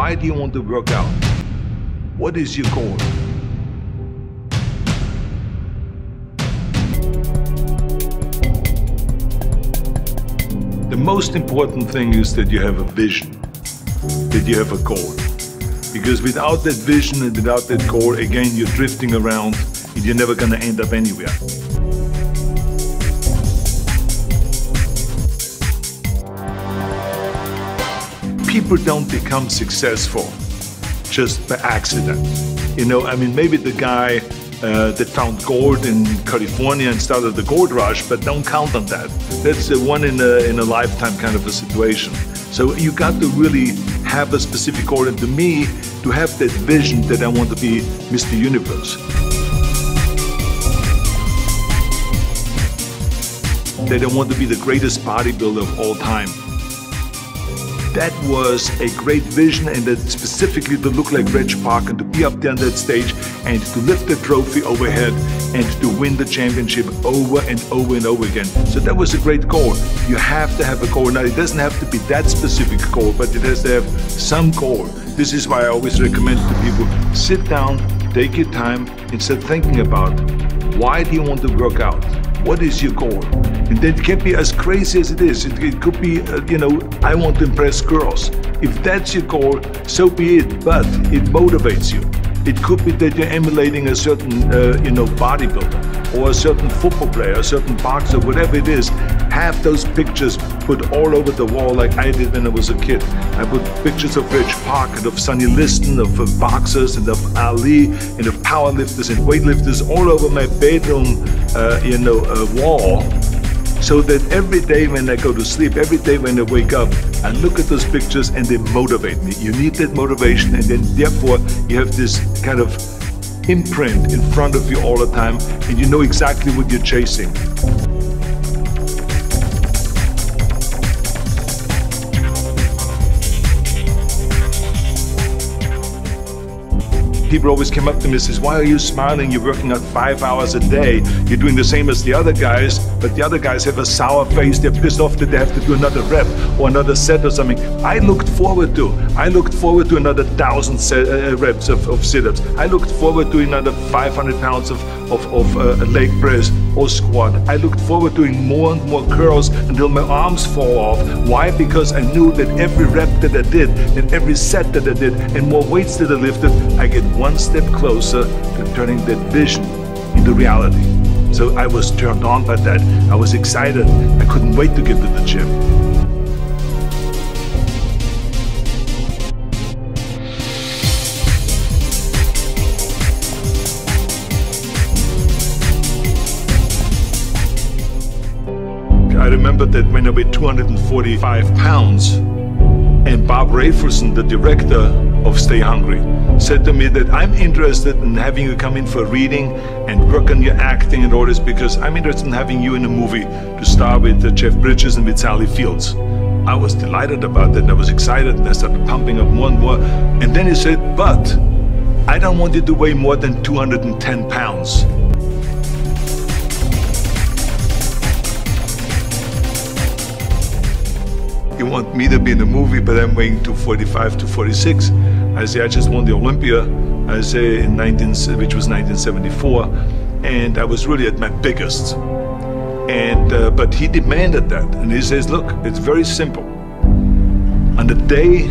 Why do you want to work out? What is your goal? The most important thing is that you have a vision, that you have a goal. Because without that vision and without that goal, again, you're drifting around and you're never going to end up anywhere. People don't become successful just by accident. You know, I mean, maybe the guy uh, that found gold in California and started the gold rush, but don't count on that. That's a one in a, in a lifetime kind of a situation. So you got to really have a specific goal. And to me, to have that vision that I want to be Mr. Universe. That I want to be the greatest bodybuilder of all time was a great vision and that specifically to look like Reg Park and to be up there on that stage and to lift the trophy overhead and to win the championship over and over and over again. So that was a great goal. You have to have a goal. Now it doesn't have to be that specific goal, but it has to have some goal. This is why I always recommend to people, sit down, take your time and start thinking about why do you want to work out? What is your goal? And then it can be as crazy as it is. It, it could be, uh, you know, I want to impress girls. If that's your goal, so be it, but it motivates you. It could be that you're emulating a certain, uh, you know, bodybuilder or a certain football player, a certain boxer, whatever it is. Have those pictures put all over the wall like I did when I was a kid. I put pictures of Reg Park and of Sonny Liston, of, boxers and of Ali and of powerlifters and weightlifters all over my bedroom, uh, you know, uh, wall so that every day when I go to sleep, every day when I wake up, I look at those pictures and they motivate me. You need that motivation, and then therefore you have this kind of imprint in front of you all the time, and you know exactly what you're chasing. People always come up to me and says, why are you smiling? You're working out five hours a day. You're doing the same as the other guys, but the other guys have a sour face. They're pissed off that they have to do another rep or another set or something. I looked forward to. I looked forward to another thousand set, uh, reps of, of sit-ups. I looked forward to another 500 pounds of, of, of uh, leg press or squat. I looked forward to doing more and more curls until my arms fall off. Why? Because I knew that every rep that I did and every set that I did and more weights that I lifted, I get one step closer to turning that vision into reality. So I was turned on by that. I was excited. I couldn't wait to get to the gym. Remember that when I weighed 245 pounds, and Bob Rafelson, the director of Stay Hungry, said to me that I'm interested in having you come in for reading and work on your acting and all this because I'm interested in having you in a movie to star with uh, Jeff Bridges and with Sally Fields. I was delighted about that and I was excited and I started pumping up more and more. And then he said, but I don't want you to weigh more than 210 pounds. You want me to be in the movie, but I'm weighing 245 to 46. I say I just won the Olympia. I say in 19, which was 1974, and I was really at my biggest. And uh, but he demanded that, and he says, look, it's very simple. On the day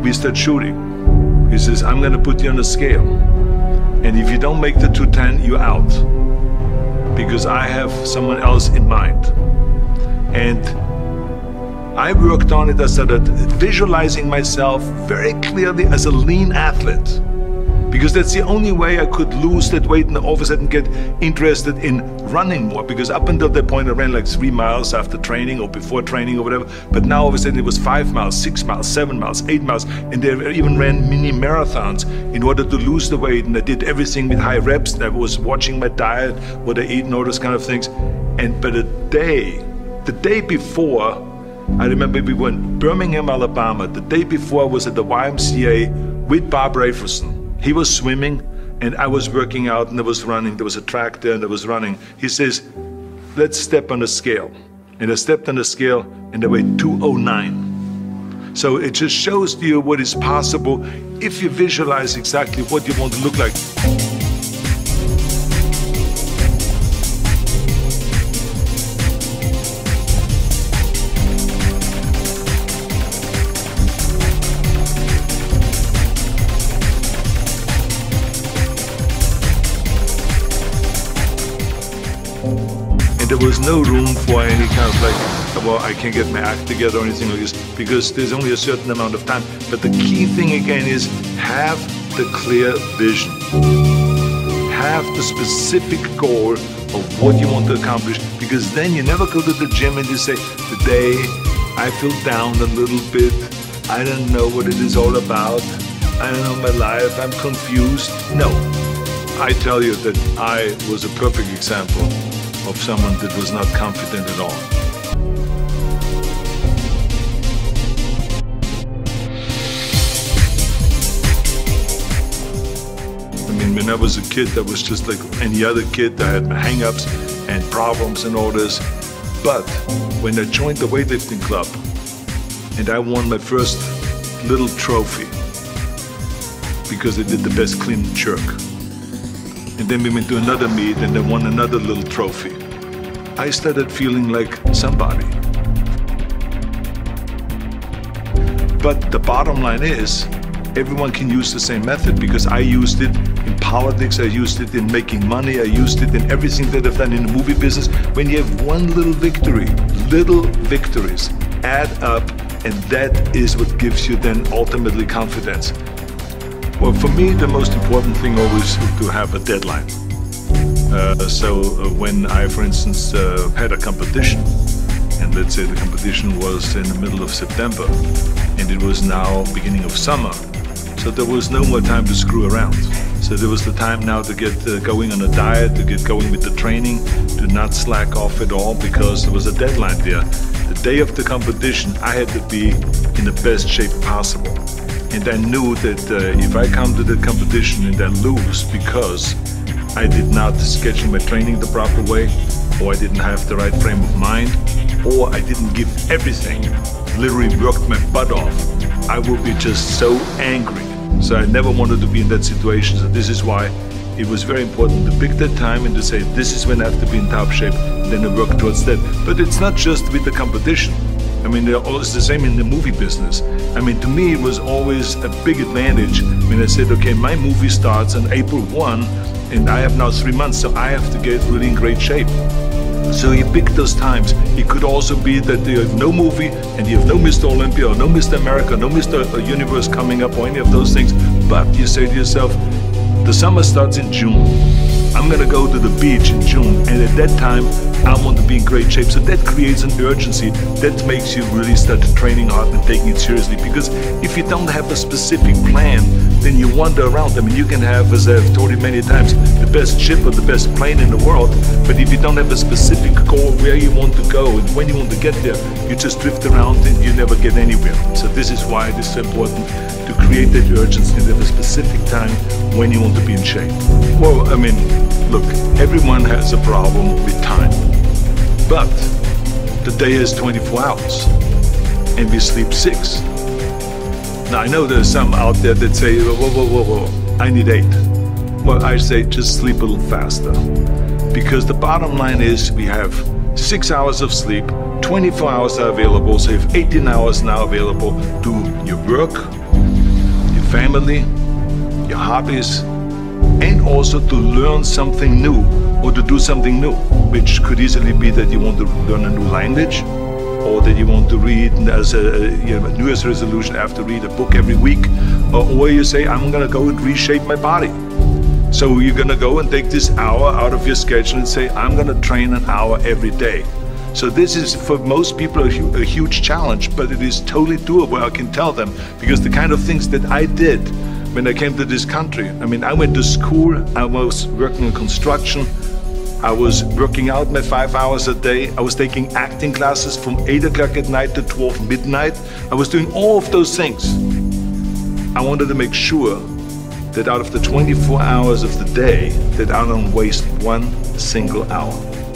we start shooting, he says, I'm going to put you on the scale, and if you don't make the 210, you're out, because I have someone else in mind. And I worked on it. I started visualizing myself very clearly as a lean athlete. Because that's the only way I could lose that weight and all of a sudden get interested in running more. Because up until that point, I ran like three miles after training or before training or whatever. But now all of a sudden it was five miles, six miles, seven miles, eight miles. And they even ran mini marathons in order to lose the weight. And I did everything with high reps. And I was watching my diet, what I eat, and all those kind of things. And but a day, the day before, I remember we went Birmingham, Alabama. The day before I was at the YMCA with Bob Rafelson. He was swimming and I was working out and I was running. There was a track there and I was running. He says, let's step on the scale. And I stepped on the scale and I weighed 209. So it just shows you what is possible if you visualize exactly what you want to look like. No room for any kind of like, well, I can't get my act together or anything like this because there's only a certain amount of time. But the key thing again is have the clear vision. Have the specific goal of what you want to accomplish because then you never go to the gym and you say, today I feel down a little bit. I don't know what it is all about. I don't know my life. I'm confused. No. I tell you that I was a perfect example of someone that was not confident at all. I mean, when I was a kid, I was just like any other kid. I had my hang-ups and problems and all this. But when I joined the weightlifting club and I won my first little trophy because I did the best clean jerk. And then we went to another meet and then won another little trophy. I started feeling like somebody. But the bottom line is, everyone can use the same method because I used it in politics, I used it in making money, I used it in everything that I've done in the movie business. When you have one little victory, little victories add up, and that is what gives you then ultimately confidence. Well, for me, the most important thing always is to have a deadline. Uh, so uh, when I, for instance, uh, had a competition, and let's say the competition was in the middle of September, and it was now beginning of summer, so there was no more time to screw around. So there was the time now to get uh, going on a diet, to get going with the training, to not slack off at all because there was a deadline there. The day of the competition, I had to be in the best shape possible. And I knew that uh, if I come to the competition and I lose because I did not schedule my training the proper way, or I didn't have the right frame of mind, or I didn't give everything, literally worked my butt off, I would be just so angry. So I never wanted to be in that situation. So this is why it was very important to pick that time and to say, this is when I have to be in top shape, and then I work towards that. But it's not just with the competition. I mean, it's the same in the movie business. I mean, to me, it was always a big advantage when I said, okay, my movie starts on April 1, and I have now three months, so I have to get really in great shape. So you pick those times. It could also be that you have no movie and you have no Mr. Olympia or no Mr. America, no Mr. Uh, Universe coming up or any of those things. But you say to yourself, the summer starts in June. I'm gonna go to the beach in June, and at that time, I want to be in great shape. So that creates an urgency that makes you really start training hard and taking it seriously. Because if you don't have a specific plan, then you wander around. I mean, you can have, as I've told you many times, the best ship or the best plane in the world, but if you don't have a specific goal where you want to go and when you want to get there, you just drift around and you never get anywhere. So this is why it is so important to create that urgency and have a specific time when you want to be in shape. Well, I mean, look, everyone has a problem with time, but the day is 24 hours and we sleep six. I know there's some out there that say, whoa, whoa, whoa, whoa, I need eight. Well, I say just sleep a little faster. Because the bottom line is we have six hours of sleep, 24 hours are available, so you have 18 hours now available to your work, your family, your hobbies, and also to learn something new or to do something new, which could easily be that you want to learn a new language, or that you want to read as a, you know, New Year's resolution, I have to read a book every week, or, or you say, I'm gonna go and reshape my body. So you're gonna go and take this hour out of your schedule and say, I'm gonna train an hour every day. So this is for most people a, hu a huge challenge, but it is totally doable, I can tell them, because the kind of things that I did when I came to this country, I mean, I went to school, I was working in construction, I was working out my five hours a day. I was taking acting classes from 8 o'clock at night to 12 midnight. I was doing all of those things. I wanted to make sure that out of the 24 hours of the day, that I don't waste one single hour.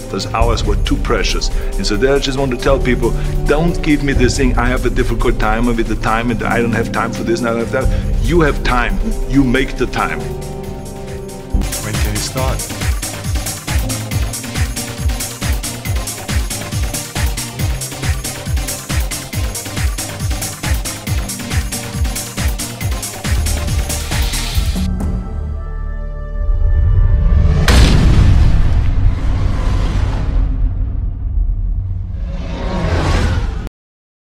those hours were too precious. And so there I just want to tell people, don't give me this thing, I have a difficult time with the time and I don't have time for this and I don't have that. You have time. You make the time. When can you start?